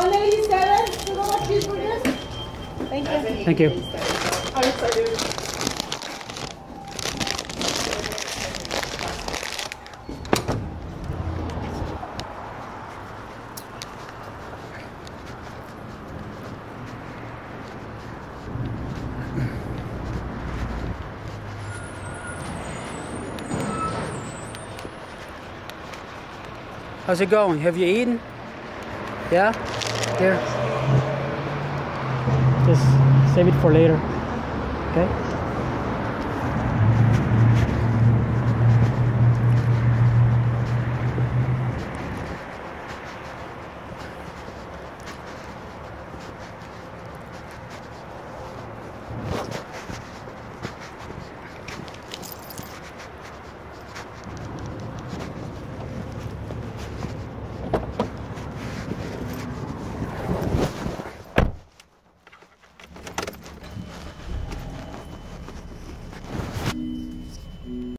One eighty-seven, two more cheeseburgers. Thank you. Thank you. I'm excited. How's it going? Have you eaten? Yeah? Here. Just save it for later. Okay?